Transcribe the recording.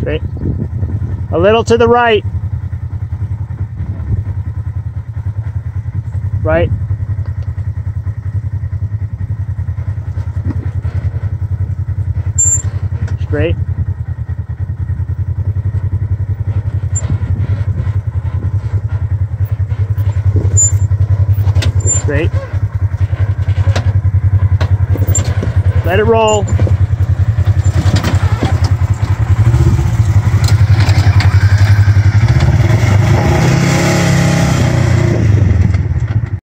Straight, A little to the right. Right. Straight. Straight. Let it roll.